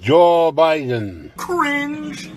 Joe Biden. Cringe.